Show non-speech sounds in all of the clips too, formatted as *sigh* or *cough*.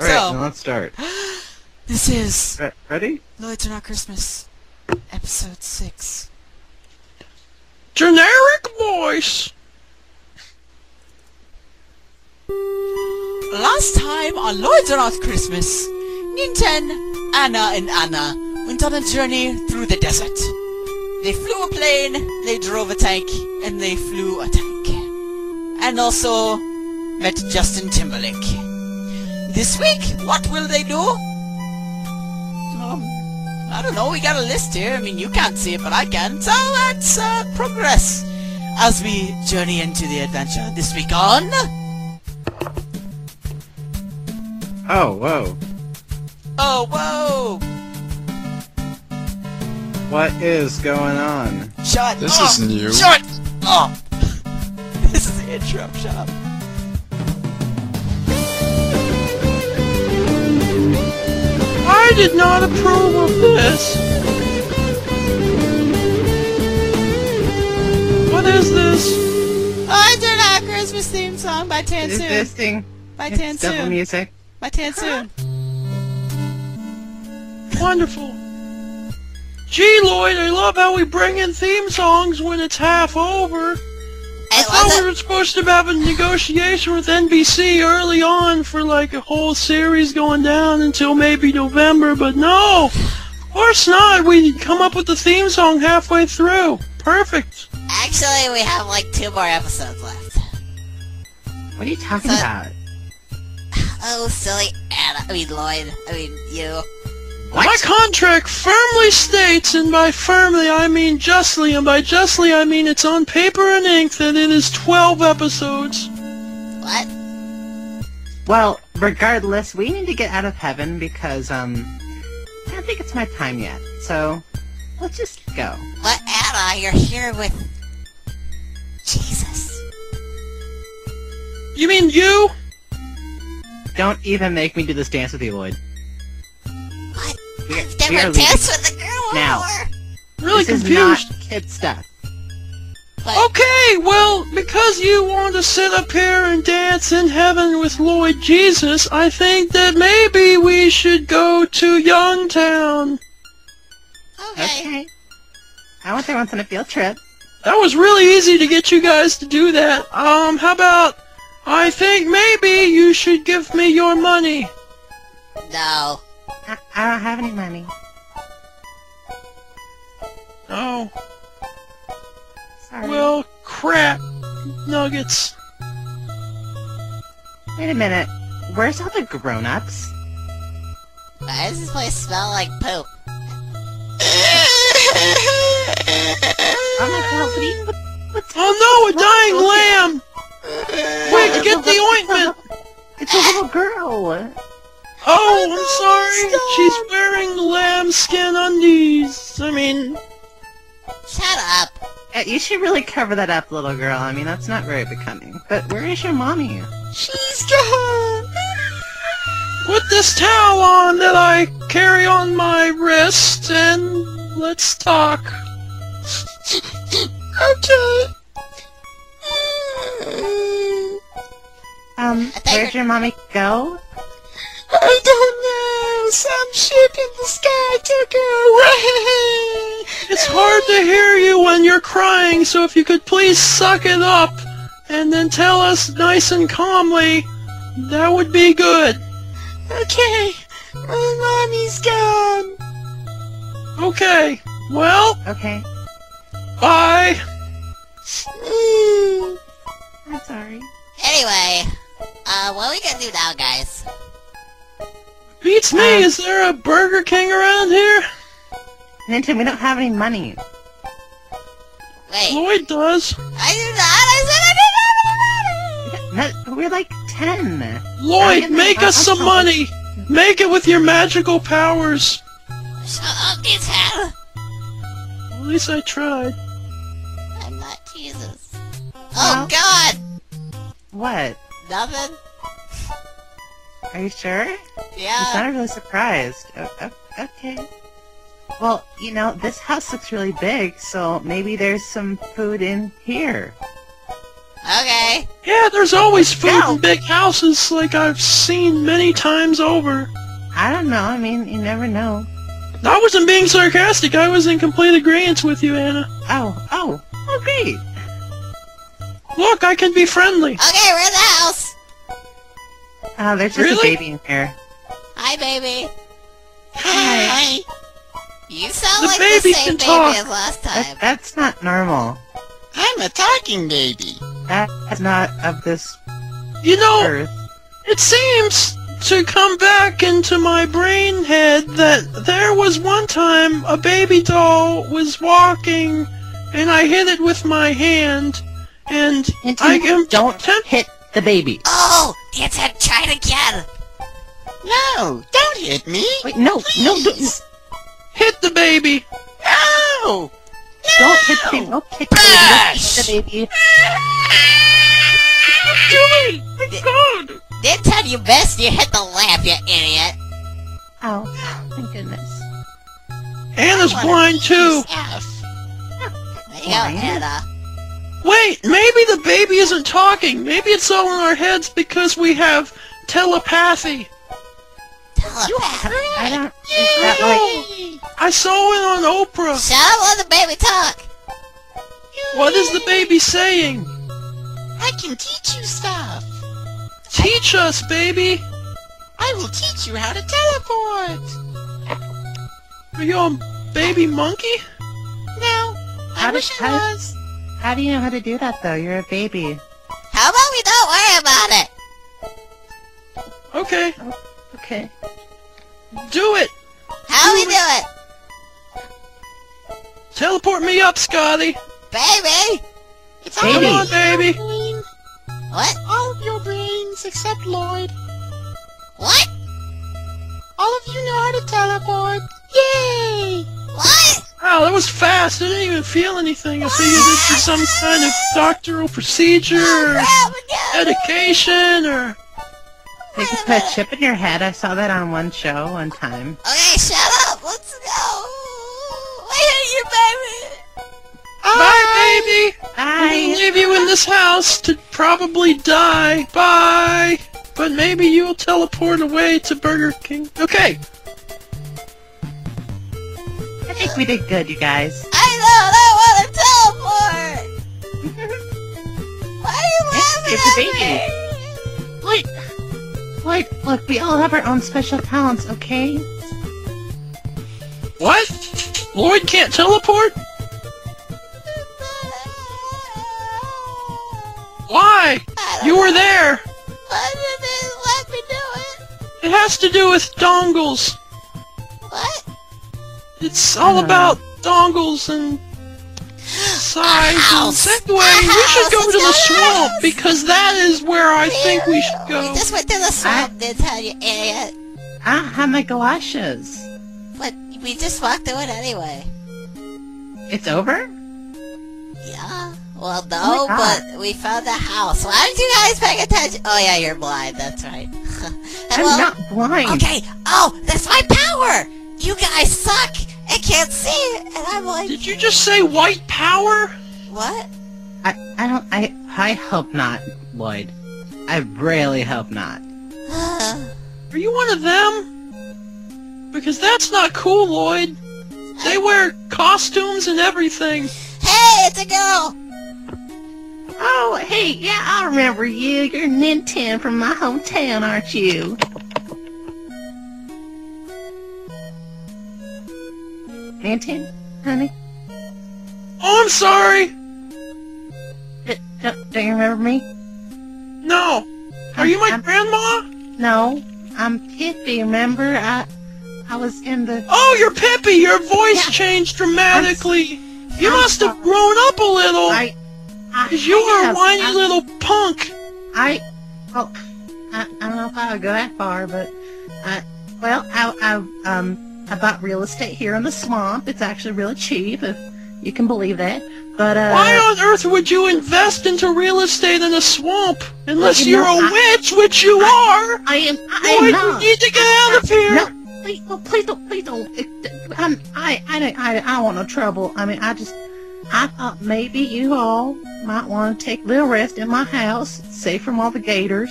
Alright, So- now let's start. *gasps* This is Re- ready? Loids Are Not Christmas, episode 6. Generic voice. Last time on Loids Are Not Christmas, Ninten, Anna, and Anna went on a journey through the desert. They flew a plane, they drove a tank, and they flew a tank. And also met Justin Timberlake. This week, what will they do? Um, I don't know, we got a list here. I mean, you can't see it, but I can. So let's uh, progress as we journey into the adventure this week on... Oh, whoa. Oh, whoa! What is going on? Shut This up! is new. Shut up! *laughs* this is the intro. Shut up. I did not approve of this. What is this? I did our Christmas theme song by Is this thing? By It's double music. By Tansoon. Wonderful. Gee, Lloyd, I love how we bring in theme songs when it's half over. I It thought we were supposed to have a negotiation with NBC early on for like a whole series going down until maybe November, but no! Of course not! We come up with the theme song halfway through. Perfect! Actually, we have like two more episodes left. What are you talking So- about? *laughs* Oh, silly Anna. I mean, Lloyd. I mean, you. My contract firmly states, and by firmly I mean justly, and by justly I mean it's on paper and ink that it is 12 episodes. What? Well, regardless, we need to get out of heaven because, um, I don't think it's my time yet. So, let's just go. But Anna, you're here with Jesus. You mean you? Don't even make me do this dance with you, Lloyd. What? We are- I've we are danced with a girl Now. before. Really this confused. is not kid stuff. But Okay, well, because you want to sit up here and dance in heaven with Lloyd Jesus, I think that maybe we should go to Youngtown. okay. Okay. I went there once on a field trip. That was really easy to get you guys to do that. Um, how about, I think maybe you should give me your money. No. I, I don't have any money. Oh, Sorry. well, crap. Nuggets. Wait a minute. Where's all the grown-ups? Why does this place smell like poop? Oh my god, what you... What, Oh no, a dying lamb! Quick, It's get the ointment! It's a little girl! Oh, I'm sorry. She's wearing lambskin undies. I mean, Shut up. Uh, you should really cover that up, little girl. I mean, that's not very becoming. But where is your mommy? She's gone. put this towel on that I carry on my wrist and let's talk. *coughs* okay. Um, I think where'd your mommy go? I don't know. Some ship in the sky took her away. It's hard to hear you when you're crying, so if you could please suck it up and then tell us nice and calmly, that would be good. Okay. My mommy's gone. Okay, well, Okay, bye. Mm. I'm sorry. Anyway, uh, what are we gonna do now, guys? Beats me, Uh, is there a Burger King around here? Ninja, we don't have any money. Wait, Lloyd does. I did not. I said I didn't have any money. No, we're like ten. Lloyd, make us some sorry. money. Make it with your magical powers. Shut up, Nintendo. At least I tried. I'm not Jesus. Oh Well- God, What? nothing. Are you sure? You Yeah. sounded really surprised. O- o- okay. Well, you know, this house looks really big, so maybe there's some food in here. Okay. Yeah, there's always food Ow. in big houses, like I've seen many times over. I don't know. I mean, you never know. I wasn't being sarcastic. I was in complete agreement with you, Anna. Oh, oh, oh, great. Look, I can be friendly. Okay, we're in the house. Oh, there's just Really? a baby in here. Hi, baby. Hi. You sound The like baby the same baby talk. as last That, time. that's not normal. I'm a talking baby. That's not of this You know, earth. it seems to come back into my brain head that there was one time a baby doll was walking and I hit it with my hand and And I am don't hit the baby. Oh, it's a try it again. No, don't hit me. Wait, no, no, don't, hit the baby. No. don't hit the baby. Don't hit the baby. Don't hit the baby. God. Didn't tell you best you hit the lamp, you idiot. Oh, thank goodness. Anna's blind too. stuff. There you go, Anna. Wait, maybe the baby isn't talking. Maybe it's all in our heads because we have telepathy. Telepath. I don't. Is that like? Yay. I saw it on Oprah. Shut up, let the baby talk. What is the baby saying? I can teach you stuff. Teach us, baby. I will teach you how to teleport. Are you a baby monkey? No, I How wish does- I how- was. How do you know how to do that though? You're a baby. How about we don't worry about it? Okay, Okay. do it. How do we do it? Teleport me up, Scotty. Baby! It's all Baby. Come on, baby. your brains. What? All of your brains except Lloyd. What? All of you know how to teleport. Yay! What? Wow, that was fast. I didn't even feel anything. I figured this was some kind of doctoral procedure or medication or... They can put a chip in your head. I saw that on one show one time. Okay, shut up. Let's go. I hate you, baby. Bye, baby. I'm gonna leave you in this house to probably die. Bye. But maybe you'll teleport away to Burger King. Okay. I think we did good, you guys. I don't want to teleport. Why are you laughing it's a at baby. me? Wait. Wait. Look, we all have our own special talents. Okay. What? Lloyd can't teleport? Why? You were know. there. Why did they let me do it? It has to do with dongles. What? It's all don't about dongles and size and anyway, we should go to the Let's go to the swamp because that is where I think we should go. We go. just went to the swamp, didn't tell you, idiot. I have my galoshes. But we just walked through it anyway. It's over? Yeah. Well, oh no, Oh but we found the house. Why aren't you guys paying attention? Oh yeah, you're blind. That's right. *laughs* I'm Well, not blind. Okay. Oh, that's my power. You guys suck and can't see, and I'm like, Did you just say white power? what? I, I don't, I, I hope not, Lloyd. I really hope not. *sighs* Are you one of them? Because that's not cool, Lloyd. They wear costumes and everything. hey, it's a girl. Oh, hey, yeah, I remember you. You're Ninten from my hometown, aren't you? Ninten, honey? Oh, I'm sorry. D- don't, don't you remember me? No. Are you my I'm- grandma? No, I'm Pippi, remember? I, I was in the... Oh, you're Pippi. Your voice Yeah. changed dramatically. You I'm must have grown up a little. I... You were a whiny I- little punk. I, well, I, I don't know if I would go that far, but, I, well, I, I, um, I bought real estate here in the swamp. It's actually really cheap, if you can believe that. But, uh, Why on earth would you invest into real estate in a swamp? Unless you you're know, a I- witch, which you are. I am, I Lloyd, am you not. need to get out of here. No, please, no, please don't, please don't. I'm, I, I, don't- I, I don't want no trouble. I mean, I just, I thought maybe you all might want to take a little rest in my house, safe from all the gators.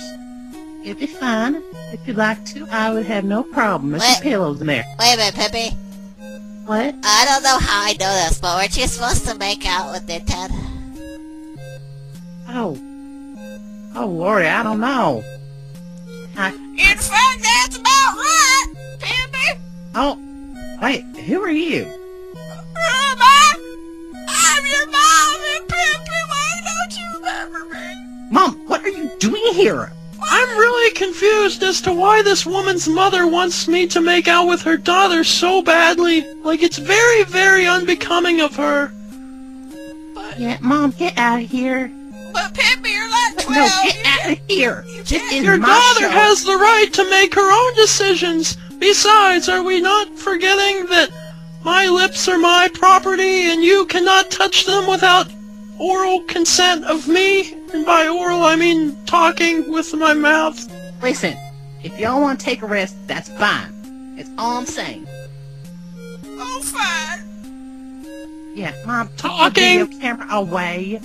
It'd be fine. If you'd like to, I would have no problem. There's some pillows in there. Wait a minute, Pippi. What? I don't know how I know this, but weren't you supposed to make out with Nintendo? Oh. Oh, Lordy, I don't know. I, In fact, that's about right, Pippi. oh, wait, who are you? Am I? I'm your mom and Pippi. Why don't you remember me? Mom, what are you doing here? I'm really confused as to why this woman's mother wants me to make out with her daughter so badly. Like, it's very, very unbecoming of her. Yeah, Mom, get out of here. But Pippi, you're like No, get You out of here. This is Your my daughter show. has the right to make her own decisions. Besides, are we not forgetting that my lips are my property and you cannot touch them without oral consent of me? And by oral, I mean talking with my mouth. Listen, if y'all want to take a rest, that's fine. That's all I'm saying. Oh, fine. Yeah, Mom, put Talking. the video camera away.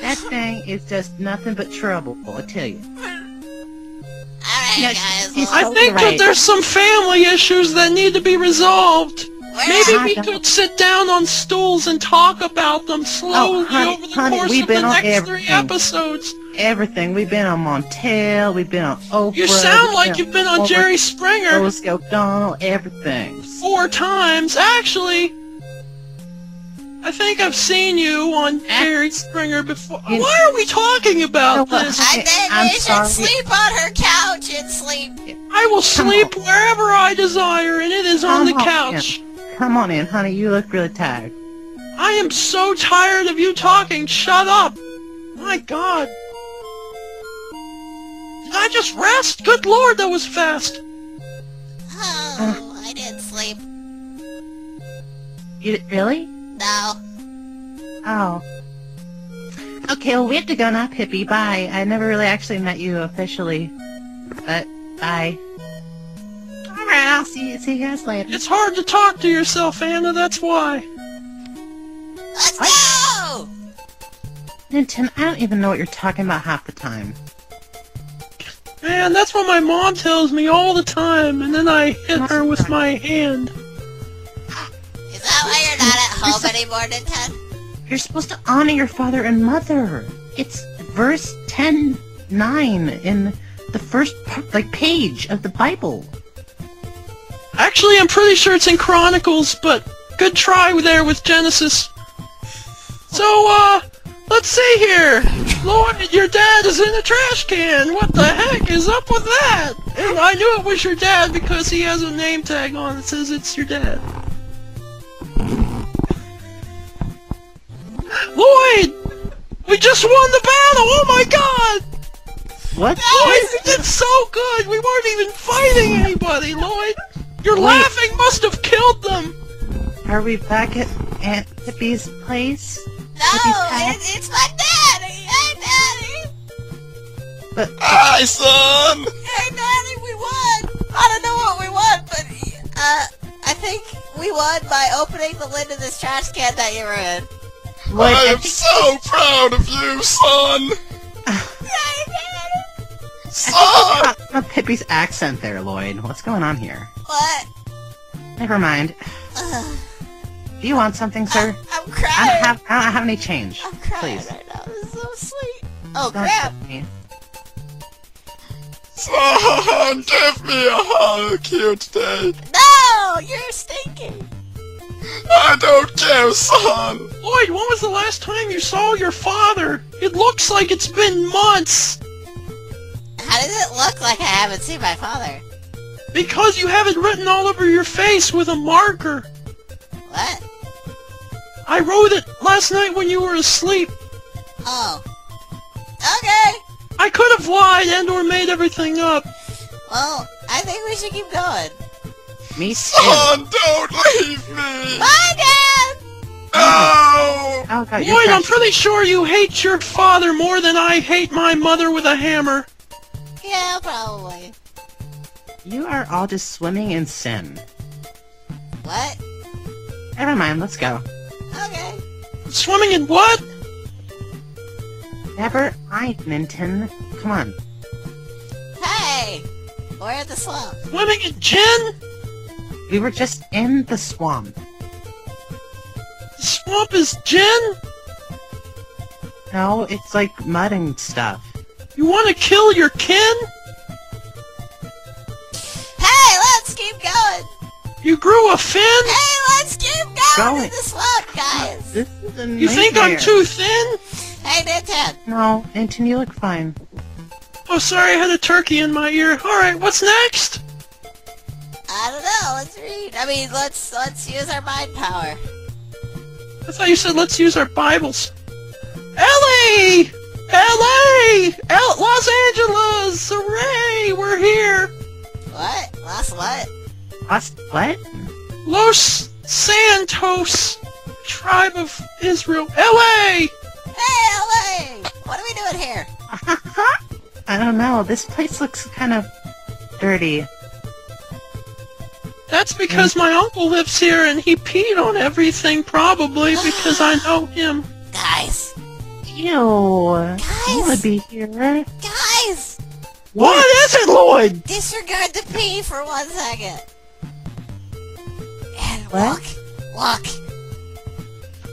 That thing is just nothing but trouble, I tell you. Alright, Yeah, guys. I so think that there's some family issues that need to be resolved. Where Maybe we could sit down on stools and talk about them slowly oh, honey, over the honey, course we've of the been on next three everything. episodes. Everything. We've been on Montel, we've been on Oprah. You sound like you've been on Oprah, Jerry Springer Rosie O'Donnell, everything. four times. Actually, I think I've seen you on Jerry Springer before. You- Why are we talking about You know what? this? I think I'm we should sleep on her couch and sleep. I will Come sleep wherever I desire, and it is on the Come on, couch. Come on in, honey. You look really tired. I am so tired of you talking. Shut up. My God. I just rest? Good Lord, that was fast. Oh, I didn't sleep. You really? No. Oh. Okay, well, we have to go now, Pippi. Bye. I never really actually met you officially. But, bye. Alright, I'll see you, see you guys later. It's hard to talk to yourself, Anna, that's why. Let's go! Nintendo, I don't even know what you're talking about half the time. Man, that's what my mom tells me all the time, and then I hit her with my hand. Is that why you're not at home anymore, Nintendo? You're supposed to honor your father and mother. It's verse 10, 9 in the first, part, like, page of the Bible. Actually, I'm pretty sure it's in Chronicles, but good try there with Genesis. So, uh, let's see here. Lloyd, your dad is in a trash can. What the heck is up with that? And I knew it was your dad because he has a name tag on that says it's your dad. Lloyd! We just won the battle! Oh my god! What? Lloyd, we did so good! We weren't even fighting anybody, Lloyd! Your Wait. laughing must have killed them! Are we back at Aunt Pippi's place? No, Pippi's it, it's my daddy! Hey, daddy! But, Hi, son! Hey, daddy, we won! I don't know what we won, but, uh, I think we won by opening the lid of this trash can that you were in. Lloyd, I I am so proud of you, son! Hey, daddy! Son! I think about Pippi's accent there, Lloyd. What's going on here? What? Never mind. Ugh, Do you want something, sir? I'm I crying. don't have, I don't have any change. I'm crying Please. right now. This is so sweet. Oh, Don't crap. touch me. Son, give me a hug here today. No! You're stinking. I don't care, son. Lloyd, when was the last time you saw your father? It looks like it's been months! How does it look like I haven't seen my father? Because you have it written all over your face with a marker. What? I wrote it last night when you were asleep. Oh. Okay. I could have lied and or made everything up. Well, I think we should keep going. Me too. Son, don't leave me. Bye, Dad! No! Oh, God, you're Lloyd, I'm pretty sure you hate your father more than I hate my mother with a hammer. Yeah, probably. You are all just swimming in sin. What? Never mind, let's go. Okay. Swimming in what? Never mind, Ninten. Come on. Hey! We're at the swamp. Swimming in gin? We were just in the swamp. The swamp is gin? No, it's like mud and stuff. You want to kill your kin? Hey, let's keep going! You grew a fin? Hey, let's keep going, Going. in the swamp, guys! This is a You think I'm too thin? Hey, Nintendo! No, Ninten, you look fine. Oh, sorry, I had a turkey in my ear. Alright, what's next? I don't know, let's read. I mean, let's let's use our mind power. I thought you said let's use our Bibles. Ellie! LA! L- Los Angeles! Hooray! We're here! What? Lost what? Lost what? Los Santos! Tribe of Israel. LA! Hey, LA! What are we doing here? *laughs* I don't know. This place looks kind of dirty. That's because mm. my uncle lives here and he peed on everything probably because I know him. Guys! Ew. I want Guys! to be here. Guys! What is it, Lloyd? Disregard the P for one second. And What? look, look,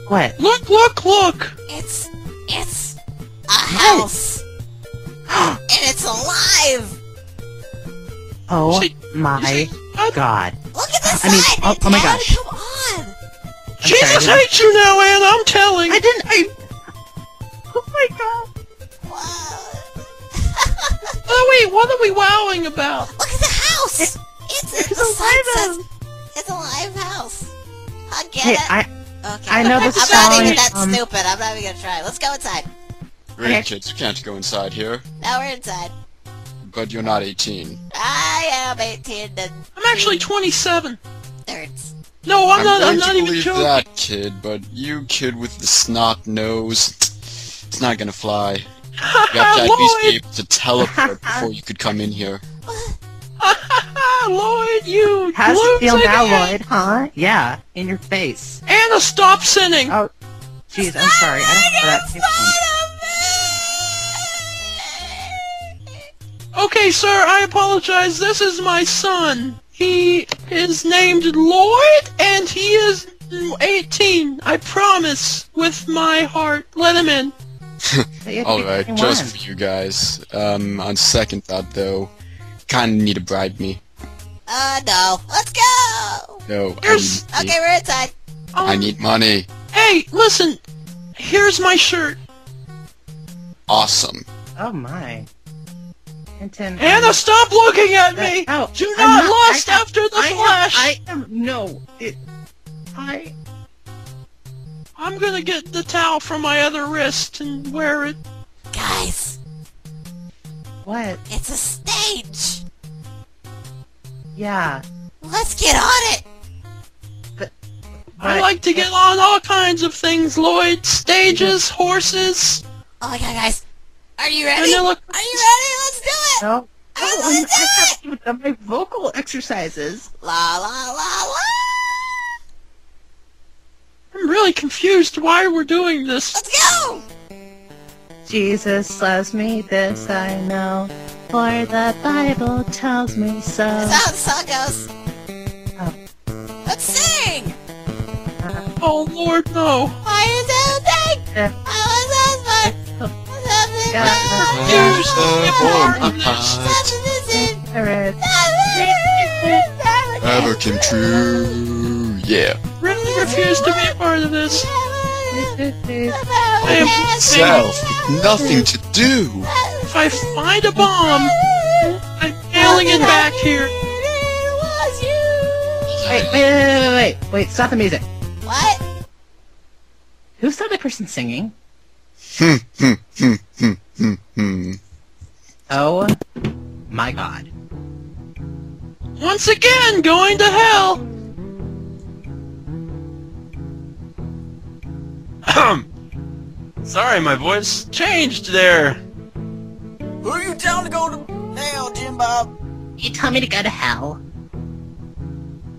What? Look, look, look! it's, it's a house. *gasps* and it's alive! oh See- my What? god. Look at the I mean, oh- oh my gosh. Come on! I'm Jesus sorry, hates you now, Anna, I'm telling! I didn't. I. Oh. Wow. Oh wait, what are we wowing about? Look at the house! It's, It's the sign alive. says it's a live house. I get Hey, it. I. okay. I know the I'm not even that um, stupid. I'm not even gonna try. Let's go inside. Great Okay. kids, you can't go inside here. Now we're inside. But you're not 18. I am 18 and I'm actually 27. nerds. No, I'm, not. going I'm not to even believe joking. that kid, but you kid with the snot nose, it's not gonna fly. You have to *laughs* at least be able to teleport before you could come in here. *laughs* Lloyd, you How's it feel lunatic. now, Lloyd? Huh? Yeah, in your face. Anna, stop sinning. Oh, jeez, I'm sorry. I don't know that. Okay, sir, I apologize. This is my son. He is named Lloyd, and he is 18. I promise, with my heart. Let him in. *laughs* Alright, just for you guys. Um, on second thought though, kinda need to bribe me. Uh, no. Let's go! No, I Here's- need, Okay, we're inside. Um, I need money. Hey, listen. Here's my shirt. Awesome. Oh my. Ninten. Anna, stop looking at me. Oh, Do not not- lust I am- after the I am- flesh. I am. No. It. I. I'm gonna get the towel from my other wrist and wear it. Guys, What? it's a stage. Yeah. Let's get on it. I But- like to get on all kinds of things, Lloyd. Stages, horses, Oh my god, guys. Are you ready? vanilla. Are you ready? Let's do it. No. I Oh, wanna I'm- do I it. haven't even done my vocal exercises. La la la la. I'm really confused why we're doing this. Let's go. Jesus loves me, this I know, for the Bible tells me so. That's how the song goes. Oh. Let's sing. Oh Lord, no. Why is it Yeah. I was that oh. smart. Yeah. Use the form Alright. Never came true. Yeah. Really refuse to be a part of this. *laughs* I am Self, *laughs* nothing to do. If I find a bomb, I'm mailing it back here. Wait, wait, wait, wait, wait, wait, wait, stop the music. What? Who's the other person singing? Hmm, hmm, hmm, hmm, hmm, hmm. Oh my god. Once again, going to hell. *clears throat* Sorry, my voice changed there. Who are you telling to go to hell, Jim Bob? You tell me to go to hell.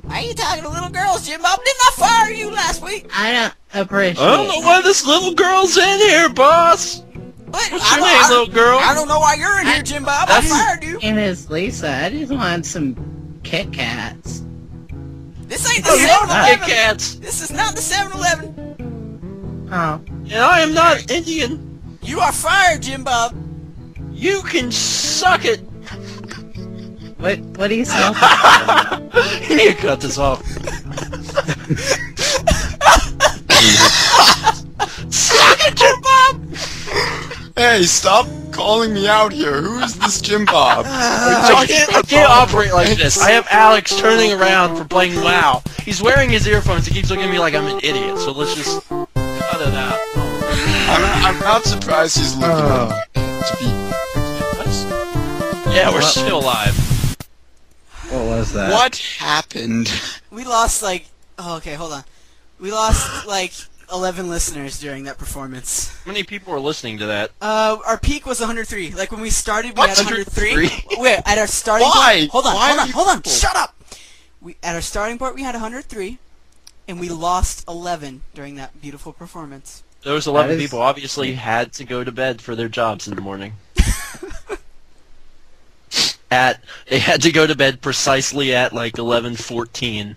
Why are you talking to little girls, Jim Bob? Didn't I fire you last week? I don't appreciate I don't know why this little girl's in here, boss. What? What's your name, I- little girl? I don't know why you're in here, Jim Bob. I That's- fired you. My name is Lisa. I just want some Kit Kats. This ain't the I 7-Eleven. Kit Kats. This is not the 7-Eleven. Oh, And I am not Indian. You are fired, Jim Bob. You can suck it. what what do you sell? you *laughs* need to cut this off. suck it, Jim Bob. Hey, stop calling me out here. Who is this Jim Bob? Uh, I can't, I can't operate like this. I have Alex turning around for playing WoW. He's wearing his earphones. He keeps looking at me like I'm an idiot. So let's just cut it out. I'm, I'm not surprised he's looking at me to be. Yeah, we're still alive. What was that? What happened? We lost like. Oh, okay, hold on. We lost like 11 listeners during that performance. How many people were listening to that? Uh, our peak was 103. Like when we started, we What? had 103. 103? *laughs* Wait, at our starting Why? point. Hold on, Why hold on, hold on. people- Shut up. We at our starting point we had 103, and we lost 11 during that beautiful performance. Those 11 That is- people obviously had to go to bed for their jobs in the morning. *laughs* at they had to go to bed precisely at like 11:14